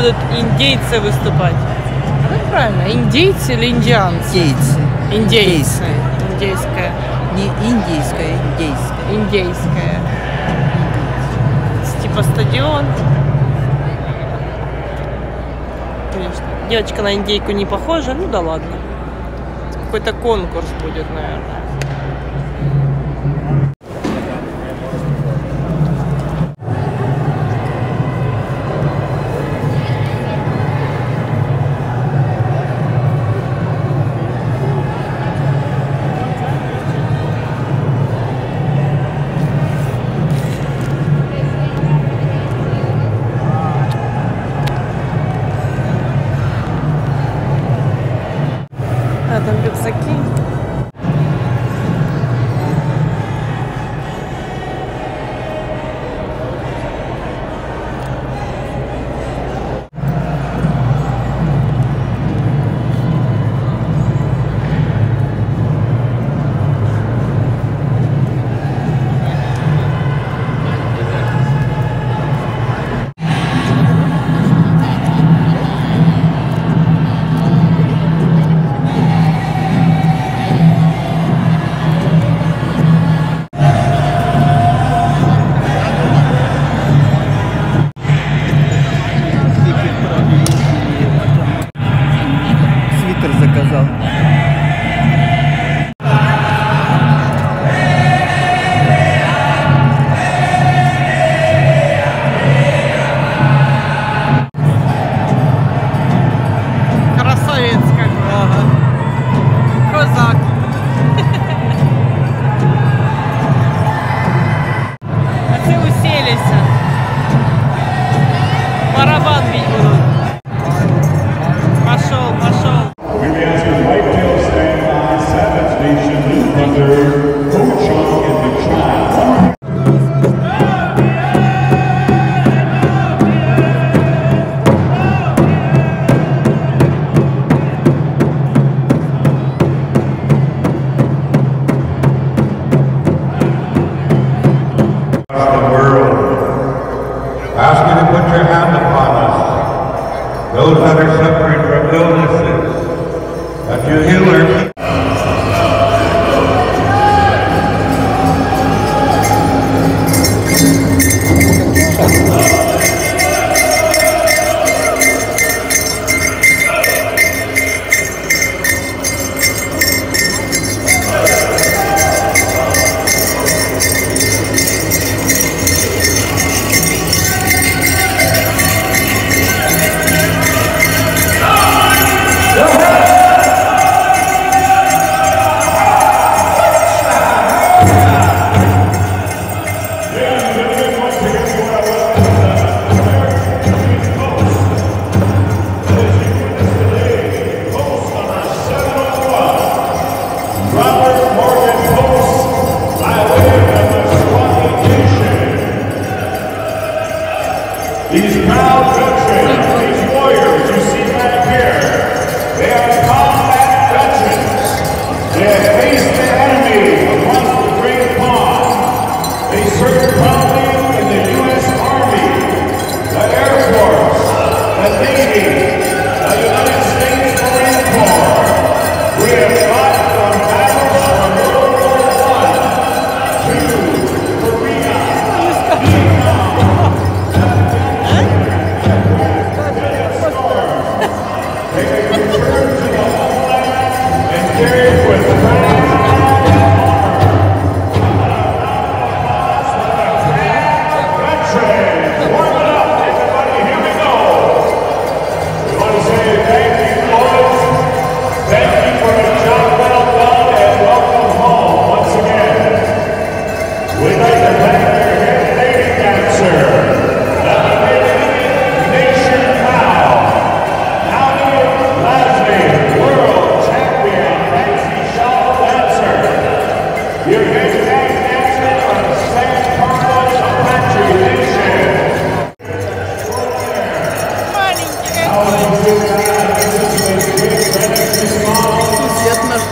будут индейцы выступать. А как правильно? Индейцы или индианцы? Индейцы. Индейцы. Индейская. Не индийская, индейская. Индейская. Типа стадион. Конечно. Девочка на индейку не похожа, ну да ладно. Какой-то конкурс будет, наверное. your hand upon us. Those that are suffering from illness,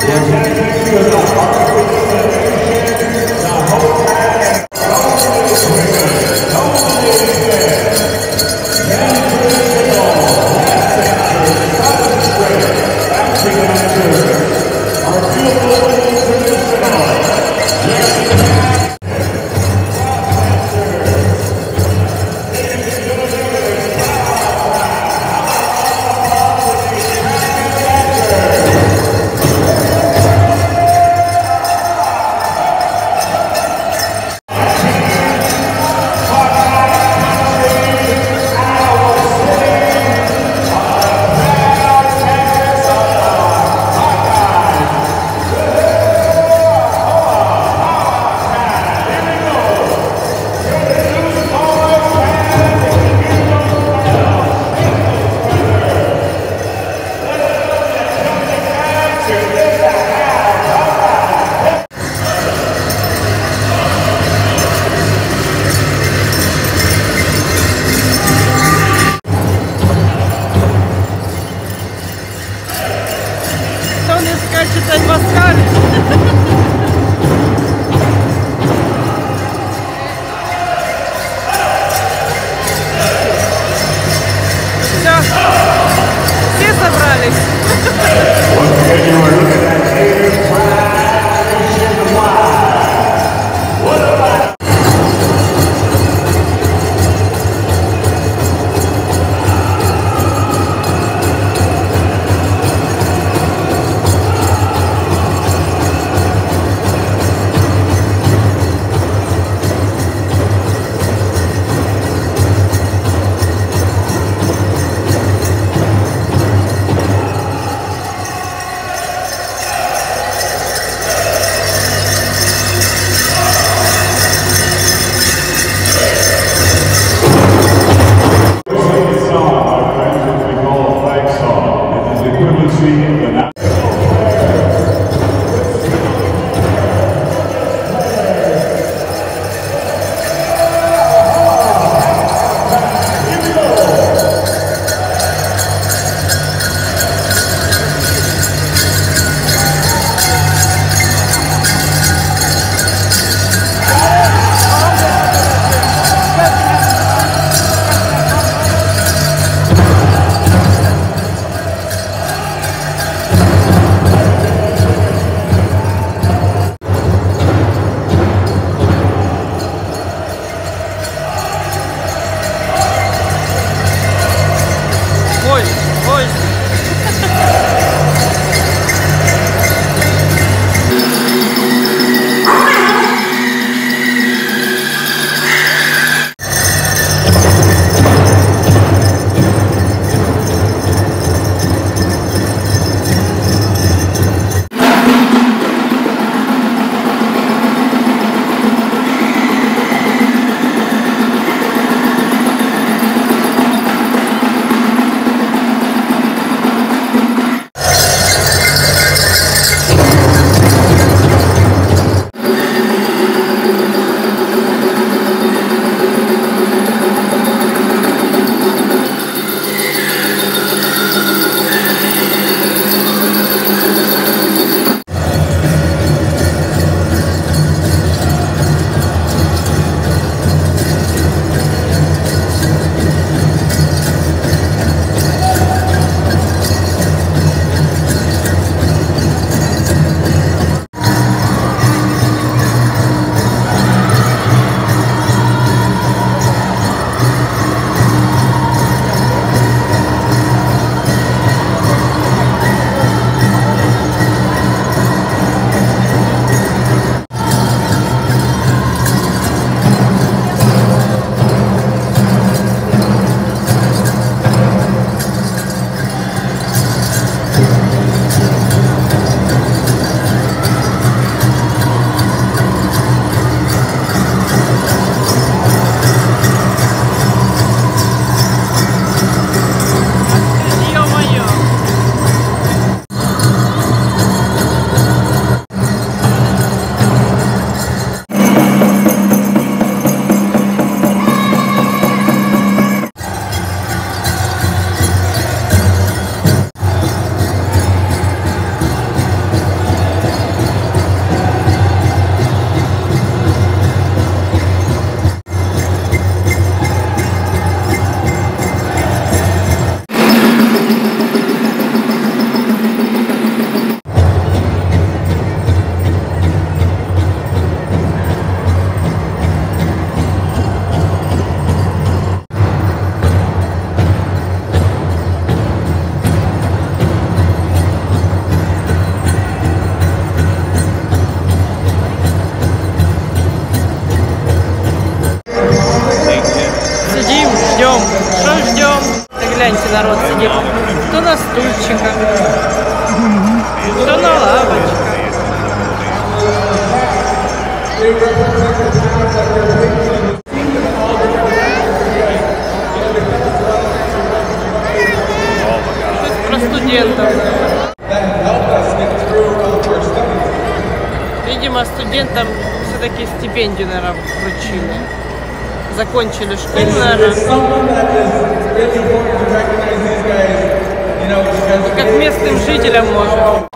眼前这个叫黄 народ сидит. Кто на стульчиках, кто на лавочках. Тут про студентов. Видимо, студентам все-таки стипендию, наверное, вручили. Закончили школу, наверное. И как местным жителям, может.